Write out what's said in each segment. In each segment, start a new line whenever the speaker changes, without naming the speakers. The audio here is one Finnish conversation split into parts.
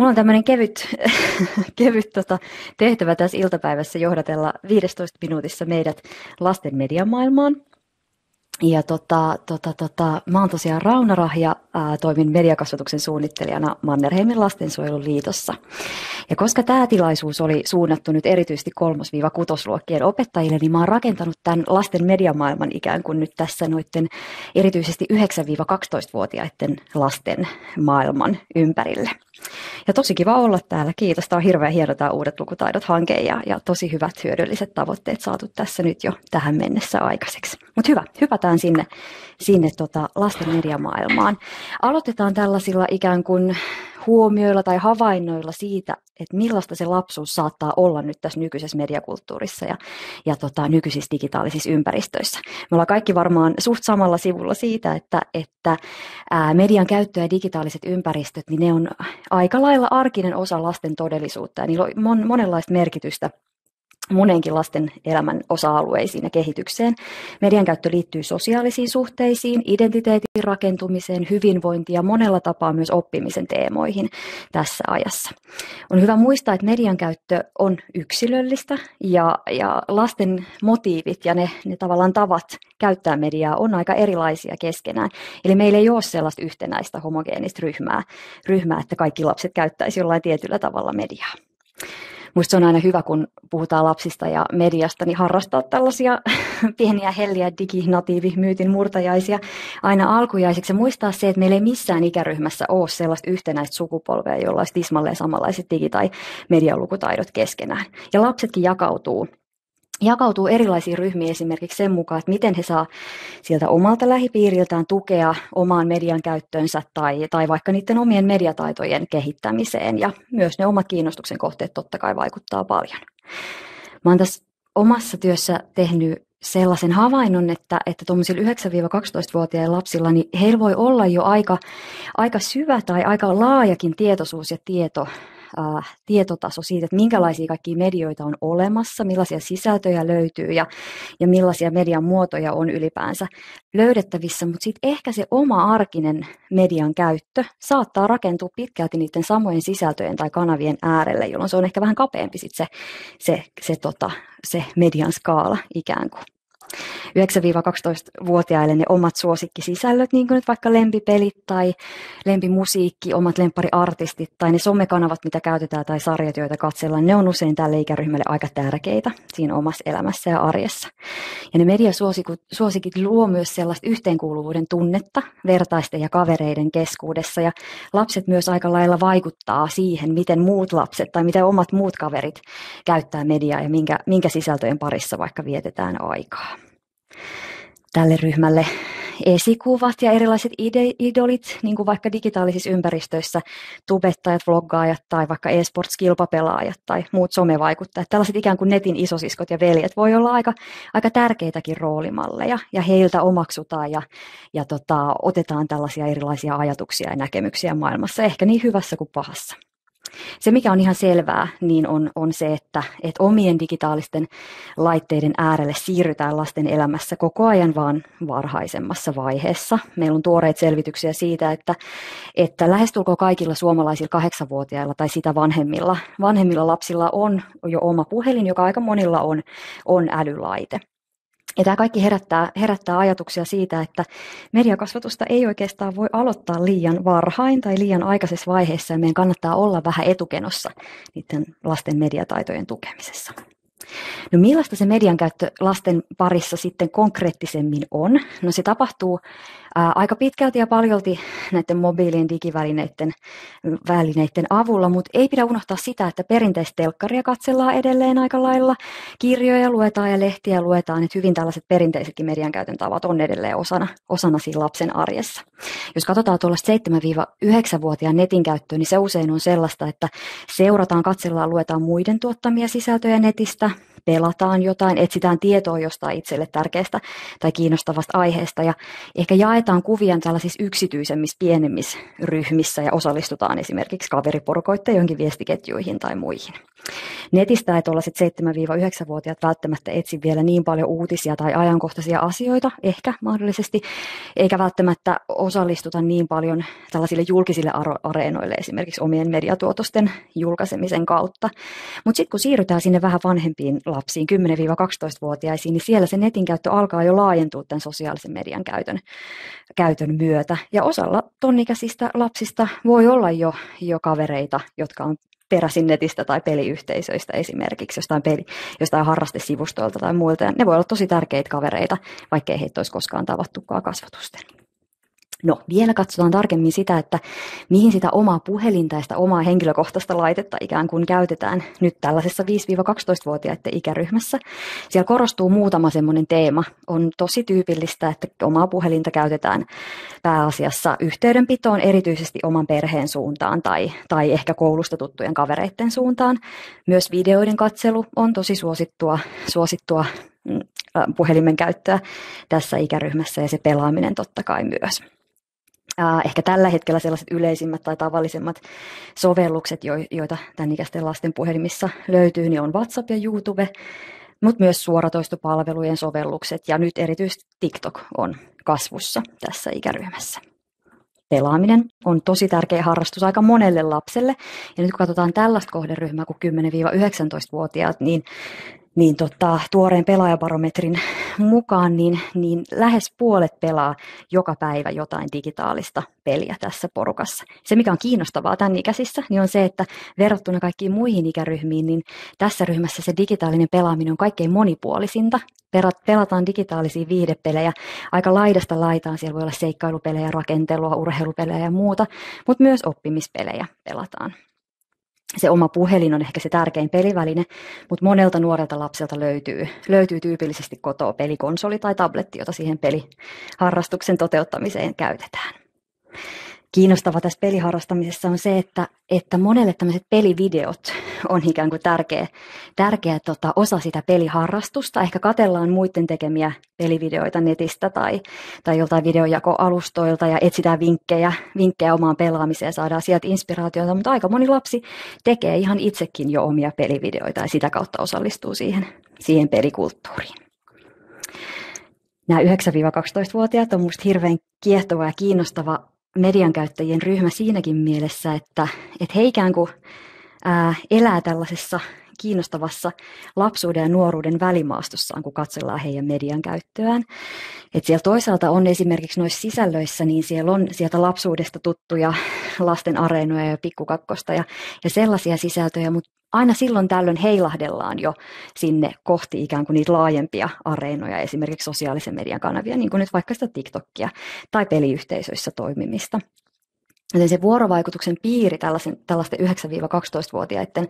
Mulla on tämmöinen kevyt, kevyt tota, tehtävä tässä iltapäivässä johdatella 15 minuutissa meidät lasten mediamaailmaan. Ja tota, tota, tota, mä oon tosiaan Rauna Rahja, ää, toimin mediakasvatuksen suunnittelijana Mannerheimin lastensuojelun liitossa. Ja koska tämä tilaisuus oli suunnattu nyt erityisesti kolmos-kutosluokkien opettajille, niin mä oon rakentanut tämän lasten mediamaailman ikään kuin nyt tässä noiden erityisesti 9-12-vuotiaiden lasten maailman ympärille. Ja tosi kiva olla täällä. Kiitos. Tämä on hirveän hieno tämä Uudet lukutaidot-hanke ja, ja tosi hyvät hyödylliset tavoitteet saatu tässä nyt jo tähän mennessä aikaiseksi. Mutta hyvä, hypätään sinne, sinne tota lasten mediamaailmaan. Aloitetaan tällaisilla ikään kuin huomioilla tai havainnoilla siitä, että millaista se lapsuus saattaa olla nyt tässä nykyisessä mediakulttuurissa ja, ja tota, nykyisissä digitaalisissa ympäristöissä. Me ollaan kaikki varmaan suht samalla sivulla siitä, että, että ää, median käyttö ja digitaaliset ympäristöt, niin ne on aika lailla arkinen osa lasten todellisuutta ja niillä on mon, monenlaista merkitystä monenkin lasten elämän osa-alueisiin ja kehitykseen. Median käyttö liittyy sosiaalisiin suhteisiin, identiteetin rakentumiseen, hyvinvointiin ja monella tapaa myös oppimisen teemoihin tässä ajassa. On hyvä muistaa, että median käyttö on yksilöllistä ja, ja lasten motiivit ja ne, ne tavallaan tavat käyttää mediaa on aika erilaisia keskenään. Eli meillä ei ole sellaista yhtenäistä homogeenista ryhmää, ryhmää että kaikki lapset käyttäisi jollain tietyllä tavalla mediaa. Minusta on aina hyvä, kun puhutaan lapsista ja mediasta, niin harrastaa tällaisia pieniä helliä diginatiivimyytin murtajaisia aina alkujaiseksi. Ja muistaa se, että meillä ei missään ikäryhmässä ole sellaista yhtenäistä sukupolvea, jolla olisi tismalleen samanlaiset digi- tai medialukutaidot keskenään. Ja lapsetkin jakautuu jakautuu erilaisiin ryhmiin esimerkiksi sen mukaan, että miten he saa sieltä omalta lähipiiriltään tukea omaan median käyttöönsä tai, tai vaikka niiden omien mediataitojen kehittämiseen. Ja myös ne omat kiinnostuksen kohteet totta kai vaikuttaa paljon. Mä oon tässä omassa työssä tehnyt sellaisen havainnon, että, että tuommoisilla 9-12-vuotiailla lapsilla, niin heillä voi olla jo aika, aika syvä tai aika laajakin tietoisuus ja tieto äh, tietotaso siitä, että minkälaisia kaikkia medioita on olemassa, millaisia sisältöjä löytyy ja, ja millaisia median muotoja on ylipäänsä löydettävissä, mutta sitten ehkä se oma arkinen median käyttö saattaa rakentua pitkälti niiden samojen sisältöjen tai kanavien äärelle, jolloin se on ehkä vähän kapeampi sit se, se, se, tota, se median skaala ikään kuin. 9-12-vuotiaille ne omat suosikkisisällöt, niin kuin nyt vaikka lempipelit tai lempimusiikki, omat lemppariartistit tai ne somekanavat, mitä käytetään tai sarjat, joita katsellaan, ne on usein tälle ikäryhmälle aika tärkeitä siinä omassa elämässä ja arjessa. Ja ne mediasuosikit luo myös sellaista yhteenkuuluvuuden tunnetta vertaisten ja kavereiden keskuudessa ja lapset myös aika lailla vaikuttaa siihen, miten muut lapset tai miten omat muut kaverit käyttää mediaa ja minkä, minkä sisältöjen parissa vaikka vietetään aikaa tälle ryhmälle esikuvat ja erilaiset ide- idolit, niin kuin vaikka digitaalisissa ympäristöissä tubettajat, vloggaajat tai vaikka e-sports-kilpapelaajat tai muut somevaikuttajat. Tällaiset ikään kuin netin isosiskot ja veljet voi olla aika, aika tärkeitäkin roolimalleja ja heiltä omaksutaan ja, ja tota, otetaan tällaisia erilaisia ajatuksia ja näkemyksiä maailmassa, ehkä niin hyvässä kuin pahassa. Se, mikä on ihan selvää, niin on, on se, että, että omien digitaalisten laitteiden äärelle siirrytään lasten elämässä koko ajan vaan varhaisemmassa vaiheessa. Meillä on tuoreita selvityksiä siitä, että, että lähestulkoon kaikilla suomalaisilla kahdeksanvuotiailla tai sitä vanhemmilla, vanhemmilla lapsilla on jo oma puhelin, joka aika monilla on, on älylaite. Ja tämä kaikki herättää, herättää ajatuksia siitä, että mediakasvatusta ei oikeastaan voi aloittaa liian varhain tai liian aikaisessa vaiheessa, ja meidän kannattaa olla vähän etukenossa niiden lasten mediataitojen tukemisessa. No millaista se median käyttö lasten parissa sitten konkreettisemmin on? No se tapahtuu ää, aika pitkälti ja paljolti näiden mobiilien digivälineiden välineiden avulla, mutta ei pidä unohtaa sitä, että perinteistä telkkaria katsellaan edelleen aika lailla, kirjoja luetaan ja lehtiä luetaan, että hyvin tällaiset perinteisetkin median käytön tavat on edelleen osana, osana siinä lapsen arjessa. Jos katsotaan tuollaista 7-9-vuotiaan netin käyttöä, niin se usein on sellaista, että seurataan, katsellaan, luetaan muiden tuottamia sisältöjä netistä, pelataan jotain, etsitään tietoa jostain itselle tärkeästä tai kiinnostavasta aiheesta ja ehkä jaetaan kuvia tällaisissa yksityisemmissä, pienemmissä ryhmissä ja osallistutaan esimerkiksi kaveriporukoitteen jonkin viestiketjuihin tai muihin. Netistä ei tuollaiset 7-9-vuotiaat välttämättä etsi vielä niin paljon uutisia tai ajankohtaisia asioita, ehkä mahdollisesti, eikä välttämättä osallistuta niin paljon tällaisille julkisille areenoille, esimerkiksi omien mediatuotosten julkaisemisen kautta. Mutta sitten kun siirrytään sinne vähän vanhempiin lapsiin, 10-12-vuotiaisiin, niin siellä se netin käyttö alkaa jo laajentua tämän sosiaalisen median käytön, käytön myötä. Ja osalla tonnikäisistä lapsista voi olla jo, jo kavereita, jotka on peräisin netistä tai peliyhteisöistä esimerkiksi, jostain, peli, jostain harrastesivustoilta tai muilta. Ja ne voi olla tosi tärkeitä kavereita, vaikkei heitä olisi koskaan tavattukaan kasvatusten. No, vielä katsotaan tarkemmin sitä, että mihin sitä omaa puhelinta ja sitä omaa henkilökohtaista laitetta ikään kuin käytetään nyt tällaisessa 5-12-vuotiaiden ikäryhmässä. Siellä korostuu muutama semmoinen teema. On tosi tyypillistä, että omaa puhelinta käytetään pääasiassa yhteydenpitoon, erityisesti oman perheen suuntaan tai, tai ehkä koulusta tuttujen kavereiden suuntaan. Myös videoiden katselu on tosi suosittua, suosittua mm, puhelimen käyttöä tässä ikäryhmässä ja se pelaaminen totta kai myös. Ehkä tällä hetkellä sellaiset yleisimmät tai tavallisemmat sovellukset, joita tämän ikäisten lasten puhelimissa löytyy, niin on WhatsApp ja YouTube, mutta myös suoratoistopalvelujen sovellukset ja nyt erityisesti TikTok on kasvussa tässä ikäryhmässä. Pelaaminen on tosi tärkeä harrastus aika monelle lapselle. Ja nyt kun katsotaan tällaista kohderyhmää kuin 10-19-vuotiaat, niin niin tota, tuoreen pelaajabarometrin mukaan niin, niin lähes puolet pelaa joka päivä jotain digitaalista peliä tässä porukassa. Se, mikä on kiinnostavaa tämän ikäisissä, niin on se, että verrattuna kaikkiin muihin ikäryhmiin, niin tässä ryhmässä se digitaalinen pelaaminen on kaikkein monipuolisinta. Pelataan digitaalisia viihdepelejä aika laidasta laitaan. Siellä voi olla seikkailupelejä, rakentelua, urheilupelejä ja muuta, mutta myös oppimispelejä pelataan se oma puhelin on ehkä se tärkein peliväline, mutta monelta nuorelta lapselta löytyy, löytyy tyypillisesti kotoa pelikonsoli tai tabletti, jota siihen peliharrastuksen toteuttamiseen käytetään kiinnostava tässä peliharrastamisessa on se, että, että monelle tämmöiset pelivideot on ikään kuin tärkeä, tärkeä tota, osa sitä peliharrastusta. Ehkä katellaan muiden tekemiä pelivideoita netistä tai, tai joltain videojakoalustoilta ja etsitään vinkkejä, vinkkejä omaan pelaamiseen saadaan sieltä inspiraatiota, mutta aika moni lapsi tekee ihan itsekin jo omia pelivideoita ja sitä kautta osallistuu siihen, siihen pelikulttuuriin nämä 9-12-vuotiaat on minusta hirveän kiehtova ja kiinnostava median käyttäjien ryhmä siinäkin mielessä, että, että he ikään kuin ää, elää tällaisessa kiinnostavassa lapsuuden ja nuoruuden välimaastossaan, kun katsellaan heidän median käyttöään. Et siellä toisaalta on esimerkiksi noissa sisällöissä, niin siellä on sieltä lapsuudesta tuttuja lasten areenoja ja pikkukakkosta ja, ja sellaisia sisältöjä, mutta aina silloin tällöin heilahdellaan jo sinne kohti ikään kuin niitä laajempia areenoja, esimerkiksi sosiaalisen median kanavia, niin kuin nyt vaikka sitä TikTokia tai peliyhteisöissä toimimista. Joten se vuorovaikutuksen piiri tällaisen, tällaisten 9-12-vuotiaiden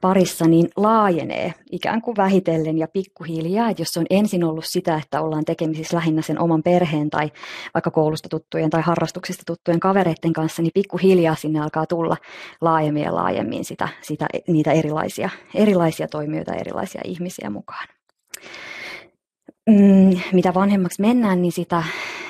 parissa niin laajenee ikään kuin vähitellen ja pikkuhiljaa. Että jos se on ensin ollut sitä, että ollaan tekemisissä lähinnä sen oman perheen tai vaikka koulusta tuttujen tai harrastuksista tuttujen kavereiden kanssa, niin pikkuhiljaa sinne alkaa tulla laajemmin ja laajemmin sitä, sitä, niitä erilaisia, erilaisia toimijoita, erilaisia ihmisiä mukaan. Mm, mitä vanhemmaksi mennään, niin sitä,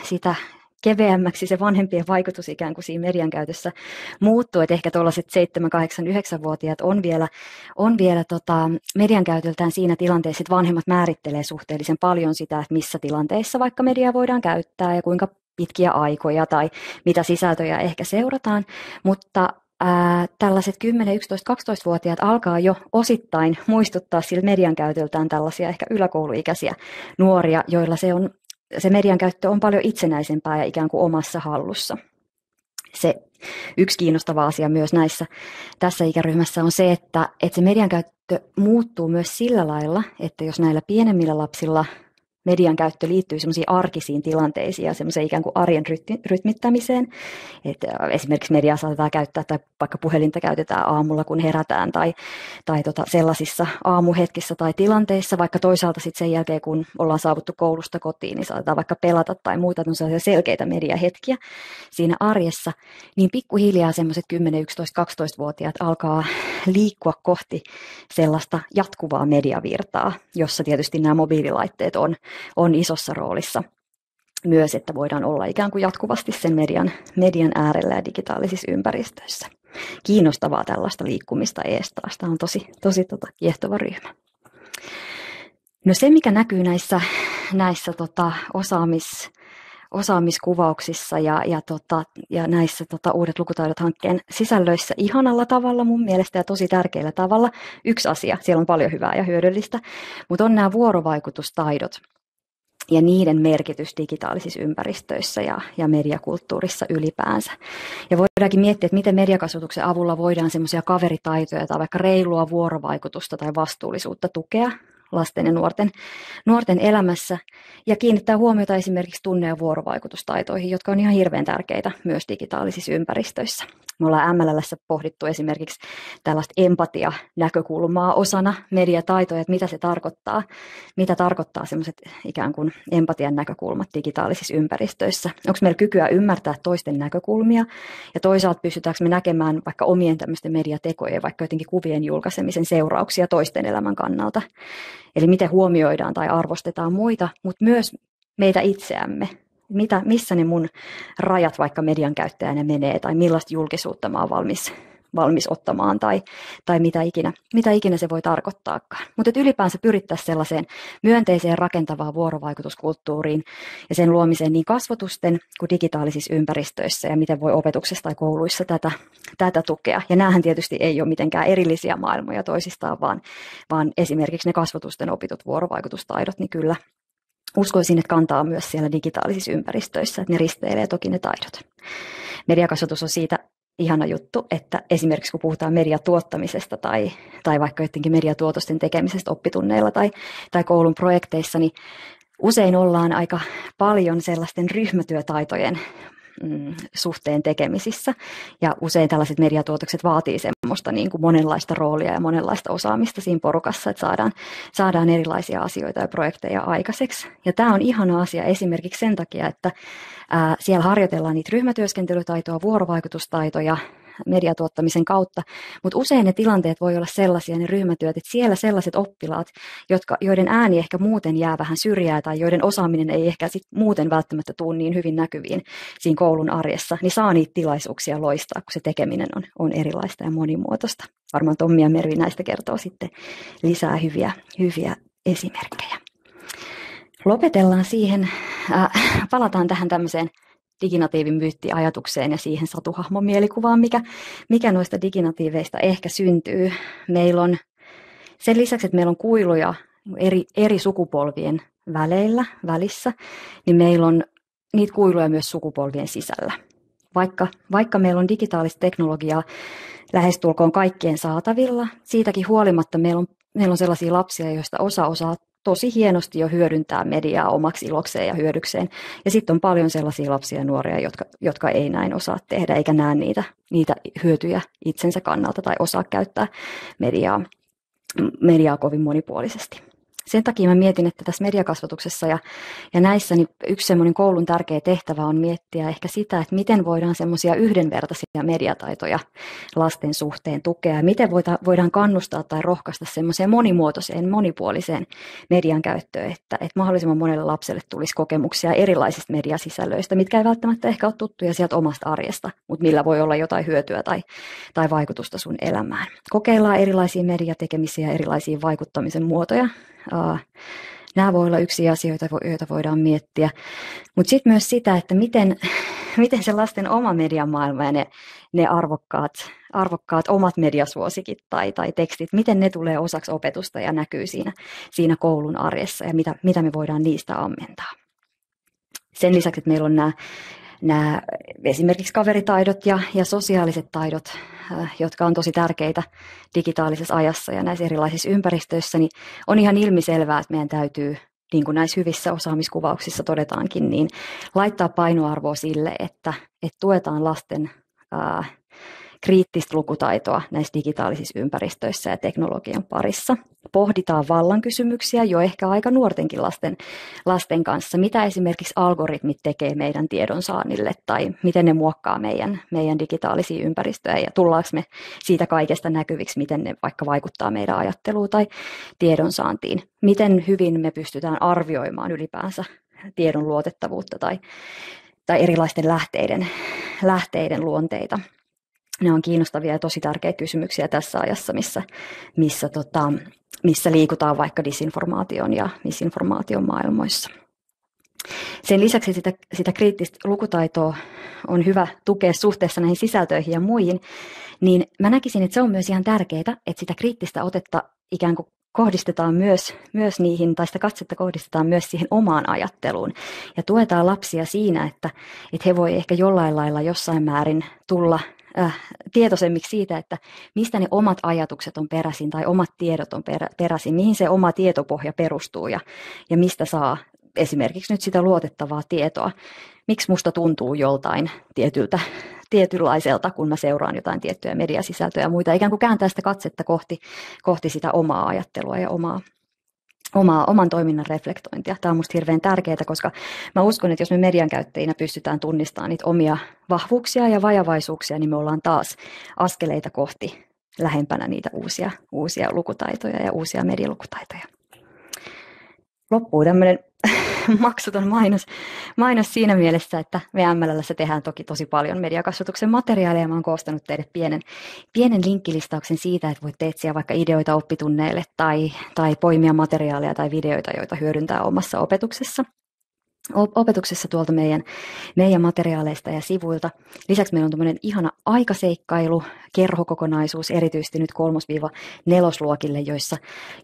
sitä keveämmäksi se vanhempien vaikutus ikään kuin siinä median käytössä muuttuu, että ehkä tuollaiset 7, 8, 9-vuotiaat on vielä, on vielä tota, median käytöltään siinä tilanteessa, että vanhemmat määrittelee suhteellisen paljon sitä, että missä tilanteissa vaikka mediaa voidaan käyttää ja kuinka pitkiä aikoja tai mitä sisältöjä ehkä seurataan, mutta ää, tällaiset 10, 11, 12-vuotiaat alkaa jo osittain muistuttaa sillä median käytöltään tällaisia ehkä yläkouluikäisiä nuoria, joilla se on se median käyttö on paljon itsenäisempää ja ikään kuin omassa hallussa. Se yksi kiinnostava asia myös näissä tässä ikäryhmässä on se, että, että se median käyttö muuttuu myös sillä lailla, että jos näillä pienemmillä lapsilla median käyttö liittyy semmoisiin arkisiin tilanteisiin ja semmoiseen ikään kuin arjen rytmittämiseen. Et esimerkiksi mediaa saatetaan käyttää tai vaikka puhelinta käytetään aamulla, kun herätään tai, tai tota sellaisissa aamuhetkissä tai tilanteissa, vaikka toisaalta sitten sen jälkeen, kun ollaan saavuttu koulusta kotiin, niin saatetaan vaikka pelata tai muita selkeitä mediahetkiä siinä arjessa, niin pikkuhiljaa semmoiset 10, 11, 12-vuotiaat alkaa liikkua kohti sellaista jatkuvaa mediavirtaa, jossa tietysti nämä mobiililaitteet on, on isossa roolissa myös, että voidaan olla ikään kuin jatkuvasti sen median, median äärellä ja digitaalisissa ympäristöissä. kiinnostavaa tällaista liikkumista ees taas. Tämä on tosi, tosi tota, kiehtova ryhmä. No se, mikä näkyy näissä, näissä tota, osaamis, osaamiskuvauksissa ja, ja, tota, ja näissä tota, Uudet lukutaidot-hankkeen sisällöissä ihanalla tavalla mun mielestä ja tosi tärkeällä tavalla. Yksi asia, siellä on paljon hyvää ja hyödyllistä, mutta on nämä vuorovaikutustaidot ja niiden merkitys digitaalisissa ympäristöissä ja, ja mediakulttuurissa ylipäänsä. Ja voidaankin miettiä, että miten mediakasvatuksen avulla voidaan semmoisia kaveritaitoja tai vaikka reilua vuorovaikutusta tai vastuullisuutta tukea lasten ja nuorten, nuorten elämässä ja kiinnittää huomiota esimerkiksi tunne- ja vuorovaikutustaitoihin, jotka on ihan hirveän tärkeitä myös digitaalisissa ympäristöissä. Me ollaan MLLssä pohdittu esimerkiksi tällaista empatia-näkökulmaa osana mediataitoja, että mitä se tarkoittaa, mitä tarkoittaa semmoiset ikään kuin empatian näkökulmat digitaalisissa ympäristöissä. Onko meillä kykyä ymmärtää toisten näkökulmia ja toisaalta pystytäänkö me näkemään vaikka omien tämmöisten mediatekojen, vaikka jotenkin kuvien julkaisemisen seurauksia toisten elämän kannalta. Eli miten huomioidaan tai arvostetaan muita, mutta myös meitä itseämme. Mitä, missä ne mun rajat vaikka median käyttäjänä menee tai millaista julkisuutta mä oon valmis, valmis ottamaan tai, tai mitä, ikinä, mitä ikinä se voi tarkoittaakaan. Mutta ylipäänsä pyrittäisiin sellaiseen myönteiseen rakentavaan vuorovaikutuskulttuuriin ja sen luomiseen niin kasvatusten kuin digitaalisissa ympäristöissä ja miten voi opetuksessa tai kouluissa tätä, tätä tukea. Ja näähän tietysti ei ole mitenkään erillisiä maailmoja toisistaan, vaan, vaan esimerkiksi ne kasvatusten opitut vuorovaikutustaidot, niin kyllä uskoisin, että kantaa myös siellä digitaalisissa ympäristöissä, että ne risteilee toki ne taidot. Mediakasvatus on siitä ihana juttu, että esimerkiksi kun puhutaan mediatuottamisesta tai, tai vaikka jotenkin mediatuotosten tekemisestä oppitunneilla tai, tai koulun projekteissa, niin usein ollaan aika paljon sellaisten ryhmätyötaitojen mm, suhteen tekemisissä. Ja usein tällaiset mediatuotokset vaatii semmoista niin kuin monenlaista roolia ja monenlaista osaamista siinä porukassa, että saadaan, saadaan erilaisia asioita ja projekteja aikaiseksi. Ja tämä on ihana asia esimerkiksi sen takia, että ää, siellä harjoitellaan niitä ryhmätyöskentelytaitoja, vuorovaikutustaitoja, mediatuottamisen kautta, mutta usein ne tilanteet voi olla sellaisia, ne ryhmätyöt, että siellä sellaiset oppilaat, jotka, joiden ääni ehkä muuten jää vähän syrjää tai joiden osaaminen ei ehkä sit muuten välttämättä tule niin hyvin näkyviin siinä koulun arjessa, niin saa niitä tilaisuuksia loistaa, kun se tekeminen on, on erilaista ja monimuotoista. Varmaan Tommi ja Mervi näistä kertoo sitten lisää hyviä, hyviä esimerkkejä. Lopetellaan siihen, äh, palataan tähän tämmöiseen diginatiivin myyttiajatukseen ja siihen satuhahmon mielikuvaan, mikä, mikä noista diginatiiveista ehkä syntyy. Meillä on sen lisäksi, että meillä on kuiluja eri, eri sukupolvien väleillä, välissä, niin meillä on niitä kuiluja myös sukupolvien sisällä. Vaikka, vaikka meillä on digitaalista teknologiaa lähestulkoon kaikkien saatavilla, siitäkin huolimatta meillä on, meillä on sellaisia lapsia, joista osa osaa tosi hienosti jo hyödyntää mediaa omaksi ilokseen ja hyödykseen. Ja sitten on paljon sellaisia lapsia ja nuoria, jotka, jotka ei näin osaa tehdä eikä näe niitä, niitä hyötyjä itsensä kannalta tai osaa käyttää mediaa, mediaa kovin monipuolisesti sen takia mä mietin, että tässä mediakasvatuksessa ja, ja näissä niin yksi semmoinen koulun tärkeä tehtävä on miettiä ehkä sitä, että miten voidaan semmoisia yhdenvertaisia mediataitoja lasten suhteen tukea ja miten voida, voidaan kannustaa tai rohkaista semmoiseen monimuotoiseen, monipuoliseen median käyttöön, että, että mahdollisimman monelle lapselle tulisi kokemuksia erilaisista mediasisällöistä, mitkä ei välttämättä ehkä ole tuttuja sieltä omasta arjesta, mutta millä voi olla jotain hyötyä tai, tai vaikutusta sun elämään. Kokeillaan erilaisia mediatekemisiä, erilaisia vaikuttamisen muotoja Nämä voi olla yksi asioita, joita voidaan miettiä. Mutta sitten myös sitä, että miten, miten se lasten oma mediamaailma ja ne, ne arvokkaat, arvokkaat omat mediasuosikit tai, tai tekstit, miten ne tulee osaksi opetusta ja näkyy siinä, siinä koulun arjessa ja mitä, mitä me voidaan niistä ammentaa. Sen lisäksi, että meillä on nämä nämä esimerkiksi kaveritaidot ja, ja sosiaaliset taidot, äh, jotka on tosi tärkeitä digitaalisessa ajassa ja näissä erilaisissa ympäristöissä, niin on ihan ilmiselvää, että meidän täytyy, niin kuin näissä hyvissä osaamiskuvauksissa todetaankin, niin laittaa painoarvoa sille, että, että tuetaan lasten ää, äh, kriittistä lukutaitoa näissä digitaalisissa ympäristöissä ja teknologian parissa. Pohditaan vallan kysymyksiä jo ehkä aika nuortenkin lasten, lasten kanssa. Mitä esimerkiksi algoritmit tekee meidän tiedonsaannille tai miten ne muokkaa meidän, meidän digitaalisia ympäristöjä ja tullaanko me siitä kaikesta näkyviksi, miten ne vaikka vaikuttaa meidän ajatteluun tai tiedonsaantiin. Miten hyvin me pystytään arvioimaan ylipäänsä tiedon luotettavuutta tai, tai erilaisten lähteiden, lähteiden luonteita ne on kiinnostavia ja tosi tärkeitä kysymyksiä tässä ajassa, missä, missä, tota, missä liikutaan vaikka disinformaation ja misinformaation maailmoissa. Sen lisäksi sitä, sitä kriittistä lukutaitoa on hyvä tukea suhteessa näihin sisältöihin ja muihin, niin mä näkisin, että se on myös ihan tärkeää, että sitä kriittistä otetta ikään kuin kohdistetaan myös, myös niihin, tai sitä katsetta kohdistetaan myös siihen omaan ajatteluun. Ja tuetaan lapsia siinä, että, että he voi ehkä jollain lailla jossain määrin tulla äh, tietoisemmiksi siitä, että mistä ne omat ajatukset on peräisin tai omat tiedot on perä, peräisin, mihin se oma tietopohja perustuu ja, ja mistä saa esimerkiksi nyt sitä luotettavaa tietoa. Miksi musta tuntuu joltain tietyltä, tietynlaiselta, kun mä seuraan jotain tiettyjä mediasisältöjä ja muita, ikään kuin kääntää sitä katsetta kohti, kohti sitä omaa ajattelua ja omaa, omaa, oman toiminnan reflektointia. Tämä on minusta hirveän tärkeää, koska mä uskon, että jos me median käyttäjinä pystytään tunnistamaan niitä omia vahvuuksia ja vajavaisuuksia, niin me ollaan taas askeleita kohti lähempänä niitä uusia, uusia lukutaitoja ja uusia medialukutaitoja. Loppuu tämmöinen maksuton mainos, mainos siinä mielessä, että VMLssä tehdään toki tosi paljon mediakasvatuksen materiaaleja. Mä oon koostanut teille pienen, pienen linkkilistauksen siitä, että voitte etsiä vaikka ideoita oppitunneille tai, tai poimia materiaaleja tai videoita, joita hyödyntää omassa opetuksessa opetuksessa tuolta meidän, meidän materiaaleista ja sivuilta. Lisäksi meillä on tämmöinen ihana aikaseikkailu, kerhokokonaisuus, erityisesti nyt kolmos-nelosluokille, joissa,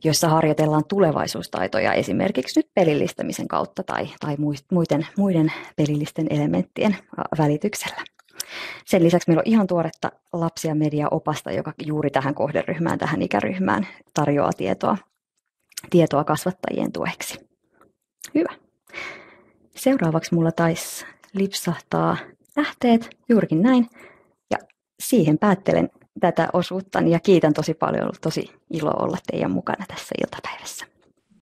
joissa harjoitellaan tulevaisuustaitoja esimerkiksi nyt pelillistämisen kautta tai, tai muiden, muiden pelillisten elementtien välityksellä. Sen lisäksi meillä on ihan tuoretta lapsia media-opasta, joka juuri tähän kohderyhmään, tähän ikäryhmään tarjoaa tietoa, tietoa kasvattajien tueksi. Hyvä. Seuraavaksi mulla taisi lipsahtaa lähteet, juurikin näin. Ja siihen päättelen tätä osuutta ja kiitän tosi paljon, ollut tosi ilo olla teidän mukana tässä iltapäivässä.